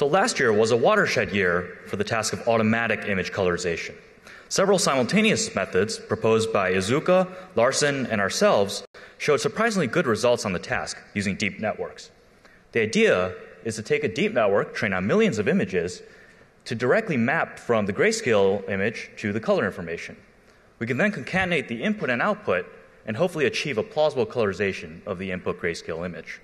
So last year was a watershed year for the task of automatic image colorization. Several simultaneous methods proposed by Iizuka, Larsson, and ourselves showed surprisingly good results on the task using deep networks. The idea is to take a deep network trained on millions of images to directly map from the grayscale image to the color information. We can then concatenate the input and output and hopefully achieve a plausible colorization of the input grayscale image.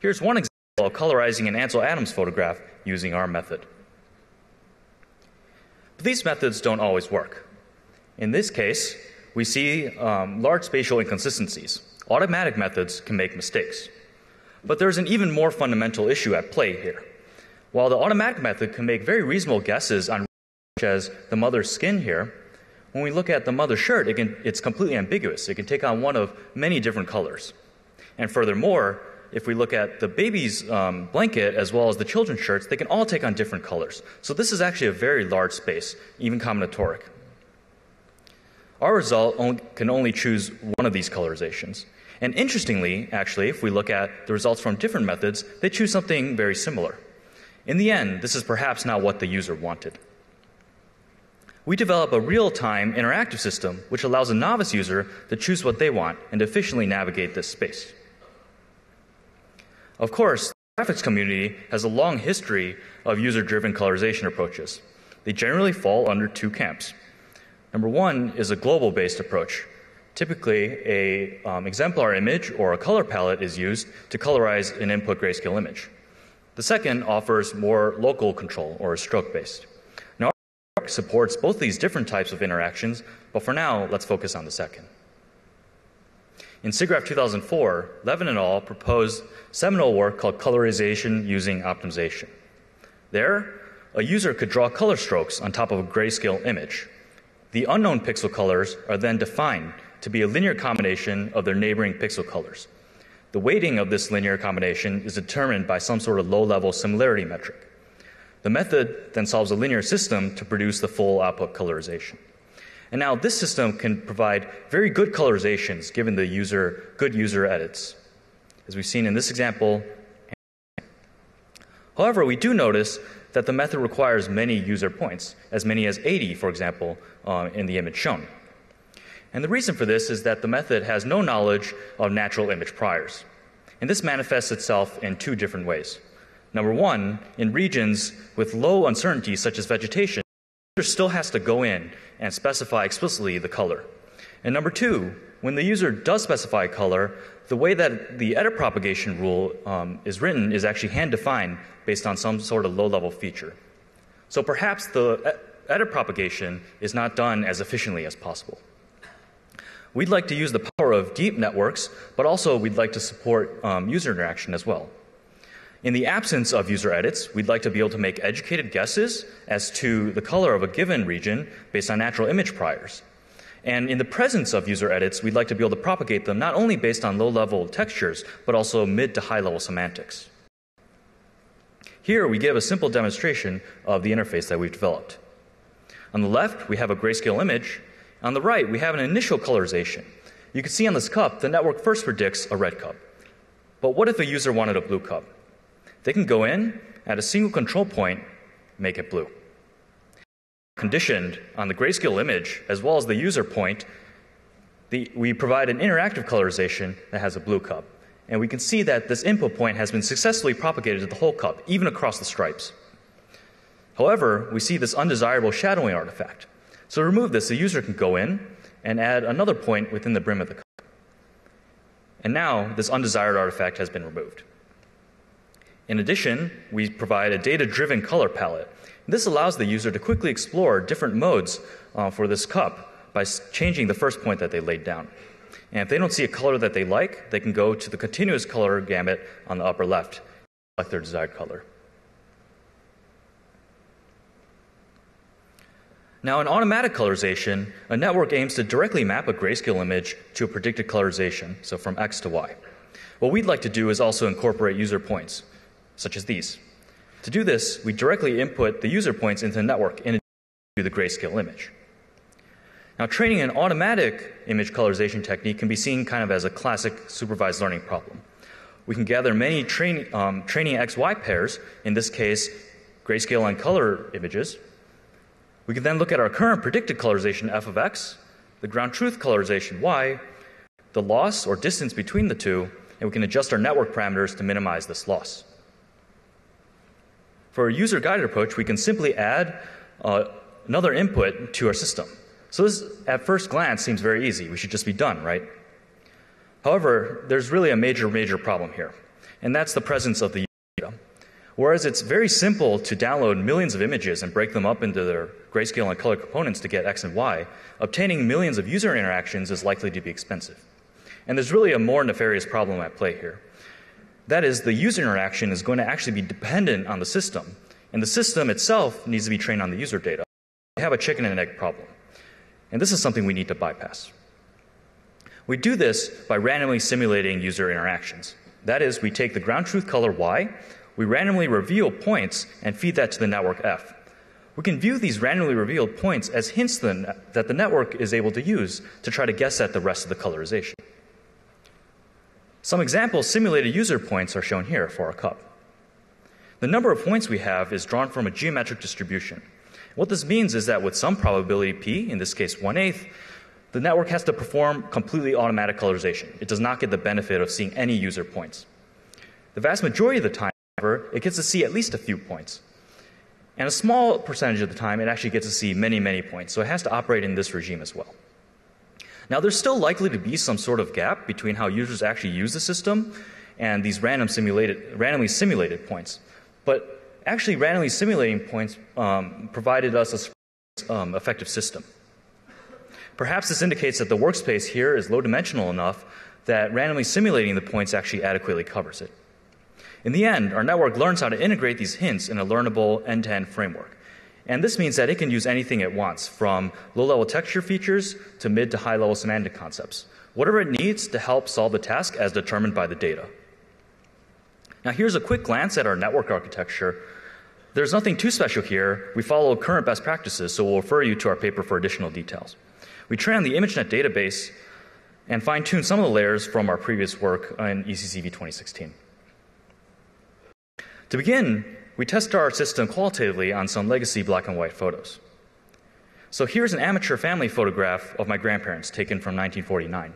Here's one example of colorizing an Ansel Adams photograph using our method. But these methods don't always work. In this case, we see um, large spatial inconsistencies. Automatic methods can make mistakes. But there's an even more fundamental issue at play here. While the automatic method can make very reasonable guesses on such as the mother's skin here, when we look at the mother's shirt, it can, it's completely ambiguous. It can take on one of many different colors. And furthermore, if we look at the baby's um, blanket as well as the children's shirts, they can all take on different colors. So this is actually a very large space, even combinatoric. Our result only, can only choose one of these colorizations. And interestingly, actually, if we look at the results from different methods, they choose something very similar. In the end, this is perhaps not what the user wanted. We develop a real time interactive system which allows a novice user to choose what they want and efficiently navigate this space. Of course, the graphics community has a long history of user driven colorization approaches. They generally fall under two camps. Number one is a global based approach. Typically, a um, exemplar image or a color palette is used to colorize an input grayscale image. The second offers more local control or is stroke based. Now, our supports both these different types of interactions, but for now, let's focus on the second. In SIGGRAPH 2004, Levin et al. proposed seminal work called Colorization Using Optimization. There, a user could draw color strokes on top of a grayscale image. The unknown pixel colors are then defined to be a linear combination of their neighboring pixel colors. The weighting of this linear combination is determined by some sort of low level similarity metric. The method then solves a linear system to produce the full output colorization. And now this system can provide very good colorizations given the user, good user edits. As we've seen in this example. However, we do notice that the method requires many user points, as many as 80, for example, uh, in the image shown. And the reason for this is that the method has no knowledge of natural image priors. And this manifests itself in two different ways. Number one, in regions with low uncertainty, such as vegetation, still has to go in and specify explicitly the color. And number two, when the user does specify color, the way that the edit propagation rule um, is written is actually hand defined based on some sort of low level feature. So perhaps the edit propagation is not done as efficiently as possible. We'd like to use the power of deep networks, but also we'd like to support um, user interaction as well. In the absence of user edits, we'd like to be able to make educated guesses as to the color of a given region based on natural image priors. And in the presence of user edits, we'd like to be able to propagate them not only based on low level textures, but also mid to high level semantics. Here we give a simple demonstration of the interface that we've developed. On the left, we have a grayscale image, on the right, we have an initial colorization. You can see on this cup, the network first predicts a red cup. But what if a user wanted a blue cup? They can go in, at a single control point, make it blue. Conditioned on the grayscale image, as well as the user point, the, we provide an interactive colorization that has a blue cup. And we can see that this input point has been successfully propagated to the whole cup, even across the stripes. However, we see this undesirable shadowing artifact. So to remove this, the user can go in and add another point within the brim of the cup. And now this undesired artifact has been removed. In addition, we provide a data driven color palette. This allows the user to quickly explore different modes uh, for this cup by changing the first point that they laid down. And if they don't see a color that they like, they can go to the continuous color gamut on the upper left, select their desired color. Now, in automatic colorization, a network aims to directly map a grayscale image to a predicted colorization, so from X to Y. What we'd like to do is also incorporate user points, such as these. To do this, we directly input the user points into the network in addition to the grayscale image. Now, training an automatic image colorization technique can be seen kind of as a classic supervised learning problem. We can gather many train, um, training XY pairs, in this case, grayscale and color images. We can then look at our current predicted colorization f of x, the ground truth colorization y, the loss or distance between the two, and we can adjust our network parameters to minimize this loss. For a user guided approach, we can simply add uh, another input to our system. So this, at first glance, seems very easy. We should just be done, right? However, there's really a major, major problem here, and that's the presence of the data. Whereas it's very simple to download millions of images and break them up into their grayscale and color components to get X and Y, obtaining millions of user interactions is likely to be expensive. And there's really a more nefarious problem at play here. That is, the user interaction is going to actually be dependent on the system, and the system itself needs to be trained on the user data. We have a chicken and egg problem. And this is something we need to bypass. We do this by randomly simulating user interactions. That is, we take the ground truth color Y, we randomly reveal points, and feed that to the network F. We can view these randomly revealed points as hints that the network is able to use to try to guess at the rest of the colorization. Some example simulated user points are shown here for our cup. The number of points we have is drawn from a geometric distribution. What this means is that with some probability p, in this case 1 8th, the network has to perform completely automatic colorization. It does not get the benefit of seeing any user points. The vast majority of the time, however, it gets to see at least a few points. And a small percentage of the time, it actually gets to see many, many points. So it has to operate in this regime as well. Now, there's still likely to be some sort of gap between how users actually use the system and these random simulated, randomly simulated points. But actually, randomly simulating points um, provided us a um, effective system. Perhaps this indicates that the workspace here is low dimensional enough that randomly simulating the points actually adequately covers it. In the end, our network learns how to integrate these hints in a learnable end to end framework. And this means that it can use anything it wants, from low level texture features to mid to high level semantic concepts, whatever it needs to help solve the task as determined by the data. Now, here's a quick glance at our network architecture. There's nothing too special here. We follow current best practices, so we'll refer you to our paper for additional details. We train on the ImageNet database and fine tune some of the layers from our previous work in ECCV 2016. To begin, we test our system qualitatively on some legacy black and white photos. So here's an amateur family photograph of my grandparents taken from 1949.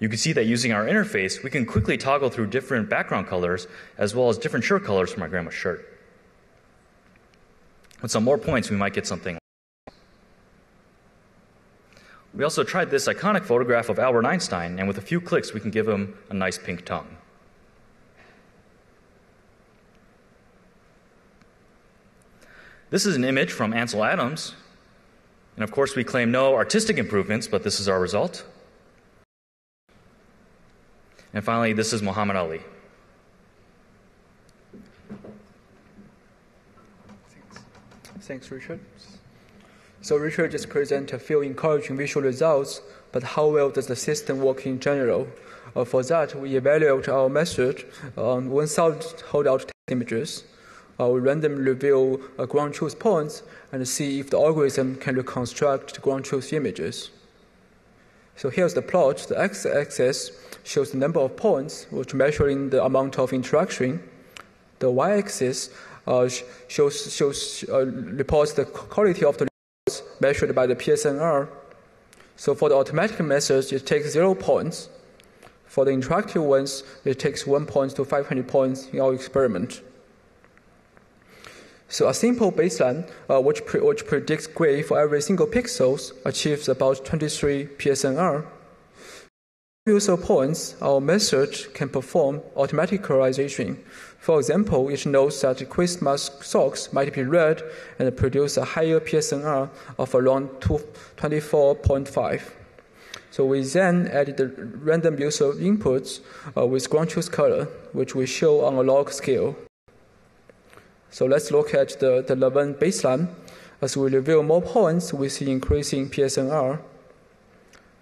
You can see that using our interface, we can quickly toggle through different background colors as well as different shirt colors for my grandma's shirt. With some more points, we might get something we also tried this iconic photograph of Albert Einstein, and with a few clicks, we can give him a nice pink tongue. This is an image from Ansel Adams. And of course, we claim no artistic improvements, but this is our result. And finally, this is Muhammad Ali. Thanks, Thanks Richard. So Richard just presented a few encouraging visual results, but how well does the system work in general? Uh, for that, we evaluate our method on 1,000 holdout images. Uh, we randomly reveal uh, ground truth points and see if the algorithm can reconstruct ground truth images. So here's the plot. The x-axis shows the number of points, which measuring the amount of interaction. The y-axis uh, shows, shows uh, reports the quality of the results measured by the PSNR. So for the automatic methods, it takes zero points. For the interactive ones, it takes one point to 500 points in our experiment. So a simple baseline, uh, which, pre- which predicts gray for every single pixels, achieves about 23 PSNR. User points, our method can perform automatic colorization for example, it knows that Christmas socks might be red and produce a higher PSNR of around 24.5. So we then added the random user inputs uh, with ground truth color, which we show on a log scale. So let's look at the, the Levin baseline. As we reveal more points, we see increasing PSNR.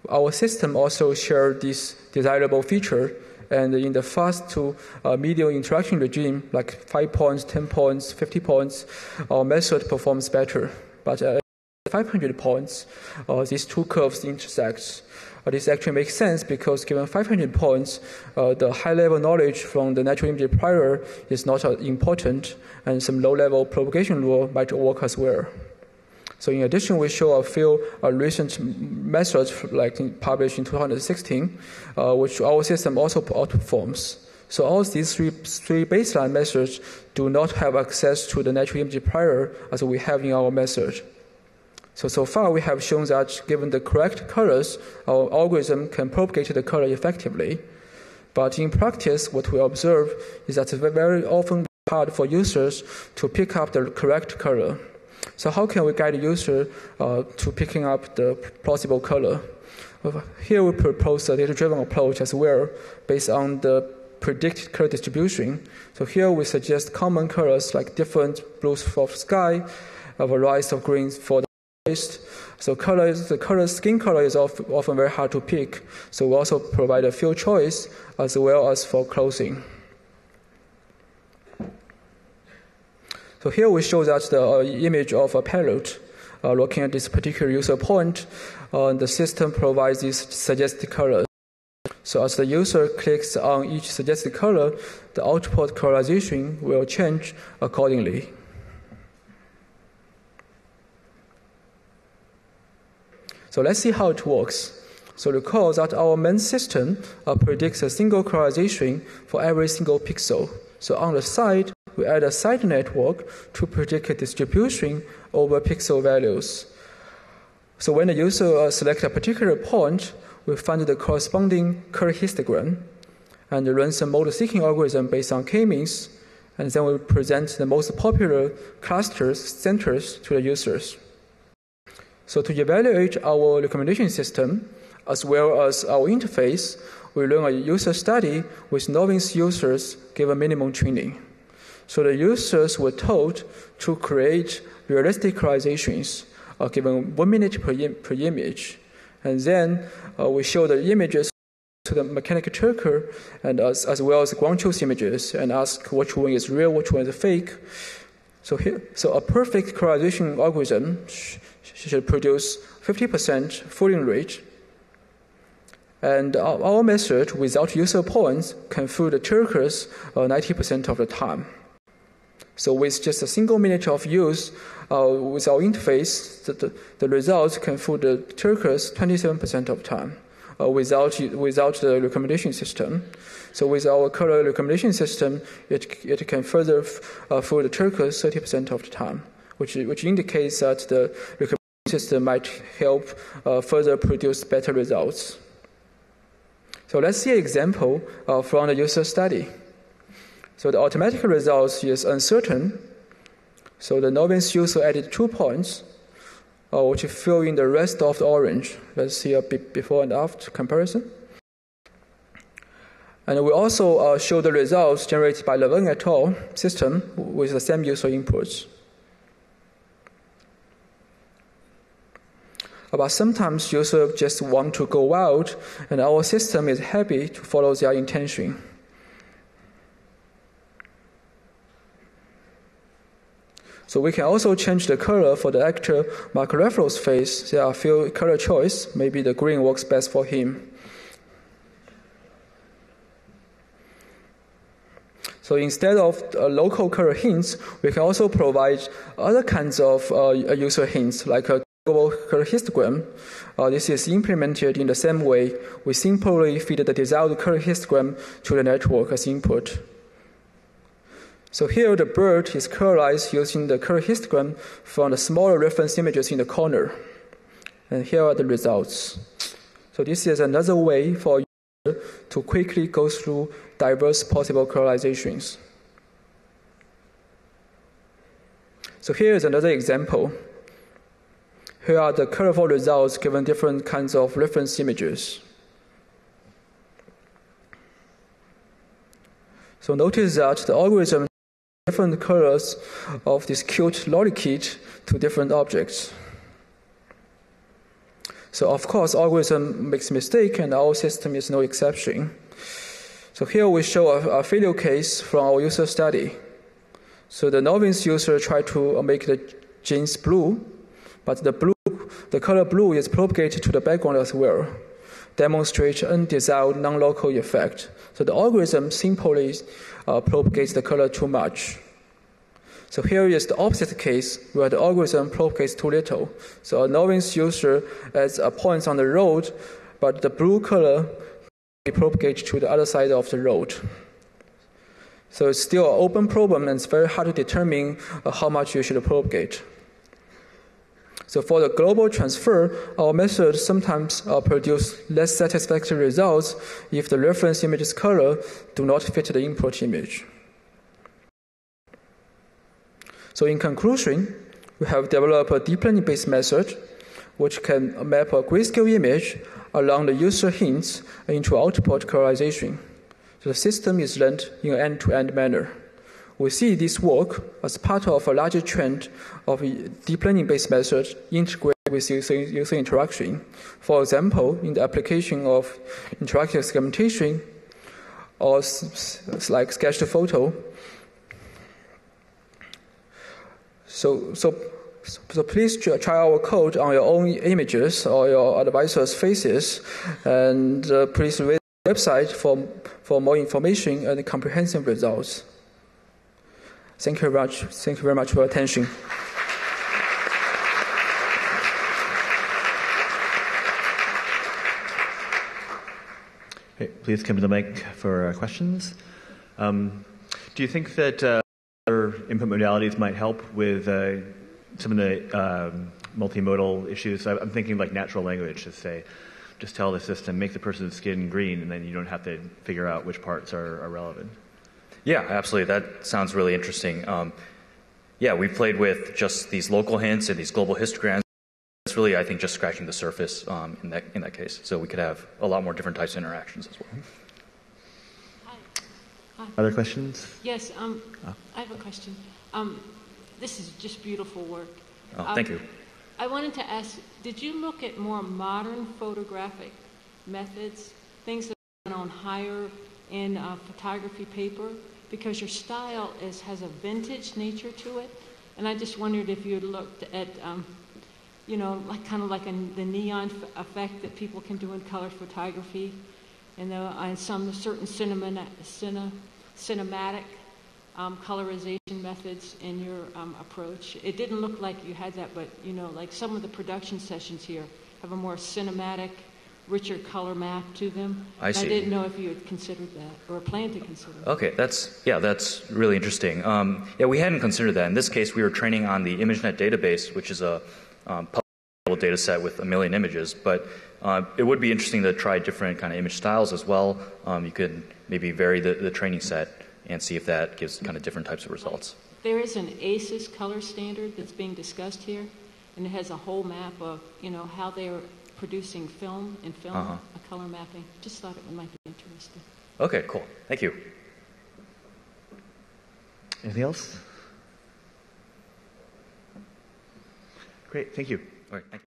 Our system also shares this desirable feature and in the fast to uh, medium interaction regime, like 5 points, 10 points, 50 points, our method performs better. But at 500 points, uh, these two curves intersect. Uh, this actually makes sense because given 500 points, uh, the high-level knowledge from the natural image prior is not uh, important, and some low-level propagation rule might work as well. So in addition, we show a few uh, recent methods like in, published in 2016, uh, which our system also outperforms. So all these three, three baseline methods do not have access to the natural image prior as we have in our method. So, so far we have shown that given the correct colors, our algorithm can propagate the color effectively. But in practice, what we observe is that it's very often hard for users to pick up the correct color. So how can we guide the user uh, to picking up the plausible color? Here we propose a data-driven approach as well, based on the predicted color distribution. So here we suggest common colors like different blues for sky, a variety of greens for the so color, the color, skin color is often very hard to pick. So we also provide a few choice as well as for clothing. So here we show that the uh, image of a parrot. Uh, looking at this particular user point, uh, the system provides these suggested colors. So as the user clicks on each suggested color, the output colorization will change accordingly. So let's see how it works. So recall that our main system uh, predicts a single colorization for every single pixel. So on the side, we add a side network to predict a distribution over pixel values. So when the user uh, selects a particular point, we find the corresponding color histogram and run some mode seeking algorithm based on k-means, and then we present the most popular clusters, centers to the users. So to evaluate our recommendation system, as well as our interface, we run a user study with novice users given minimum training. So the users were told to create realistic colorizations uh, given one minute per, Im- per image. And then uh, we show the images to the mechanical Turker and as, as well as ground truth images and ask which one is real, which one is fake. So here, so a perfect colorization algorithm should produce 50% fooling rate. And our method without user points can fool the Turkers 90% uh, of the time. So with just a single minute of use uh, with our interface, the, the, the, results can fool the Turkers 27% of time uh, without, without the recommendation system. So with our color recommendation system, it, it can further uh, fool the Turkers 30% of the time, which, which indicates that the recommendation system might help uh, further produce better results. So let's see an example uh, from the user study. So the automatic results is uncertain. So the novice user added two points, uh, which fill in the rest of the orange. Let's see a before and after comparison. And we also uh, show the results generated by Levin et al. system with the same user inputs. But sometimes users just want to go out, and our system is happy to follow their intention. So we can also change the color for the actor Mark Ruffalo's face. There are a few color choice. Maybe the green works best for him. So instead of uh, local color hints, we can also provide other kinds of uh, user hints, like global histogram. Uh, this is implemented in the same way. We simply feed the desired color histogram to the network as input. So here the bird is colorized using the color histogram from the smaller reference images in the corner. And here are the results. So this is another way for you to quickly go through diverse possible colorizations. So here is another example. Here are the colorful results given different kinds of reference images. So notice that the algorithm different colors of this cute lollipop to different objects. So of course, algorithm makes mistake, and our system is no exception. So here we show a, a failure case from our user study. So the novice user tried to make the jeans blue, but the blue the color blue is propagated to the background as well, demonstrate undesired non-local effect. So the algorithm simply uh, propagates the color too much. So here is the opposite case where the algorithm propagates too little. So a novice user adds a point on the road, but the blue color propagates to the other side of the road. So it's still an open problem and it's very hard to determine uh, how much you should propagate. So for the global transfer, our method sometimes uh, produce less satisfactory results if the reference image's color do not fit the input image. So in conclusion, we have developed a deep learning-based method which can map a grayscale image along the user hints into output colorization. So the system is learned in an end-to-end manner. We see this work as part of a larger trend of deep learning-based methods integrated with user, user interaction. For example, in the application of interactive segmentation or like sketch to photo, So, so, so please try our code on your own images or your advisor's faces, and uh, please visit the website for, for more information and comprehensive results. Thank you very much. Thank you very much for your attention. Please come to the mic for uh, questions. Um, do you think that uh, other input modalities might help with uh, some of the um, multimodal issues. I'm thinking like natural language to say, just tell the system, make the person's skin green, and then you don't have to figure out which parts are, are relevant. Yeah, absolutely. That sounds really interesting. Um, yeah, we played with just these local hints and these global histograms. It's really, I think, just scratching the surface um, in that in that case. So we could have a lot more different types of interactions as well. Other questions? Yes, um, oh. I have a question. Um, this is just beautiful work. Oh, um, thank you. I wanted to ask, did you look at more modern photographic methods, things that are on higher in uh, photography paper? Because your style is, has a vintage nature to it. And I just wondered if you looked at, um, you know, like kind of like a, the neon effect that people can do in color photography, and the, some certain cinema cinematic um, colorization methods in your um, approach. It didn't look like you had that, but you know, like some of the production sessions here have a more cinematic, richer color map to them. I see. I didn't know if you had considered that or planned to consider. That. Okay, that's yeah, that's really interesting. Um, yeah, we hadn't considered that. In this case, we were training on the ImageNet database, which is a um, public data set with a million images, but uh, it would be interesting to try different kind of image styles as well. Um, you could maybe vary the, the training set and see if that gives kind of different types of results. There is an ACES color standard that's being discussed here, and it has a whole map of you know how they're producing film and film uh-huh. a color mapping. Just thought it might be interesting. Okay, cool. Thank you. Anything else? Great, thank you. All right, thank you.